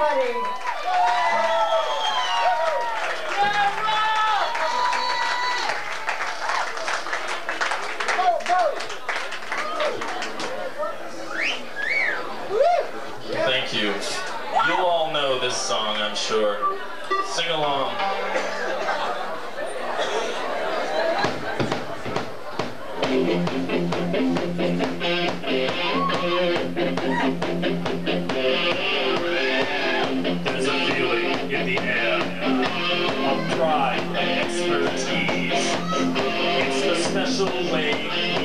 everybody. Thank you. You all know this song, I'm sure. Sing along. the air of pride and expertise. It's the special way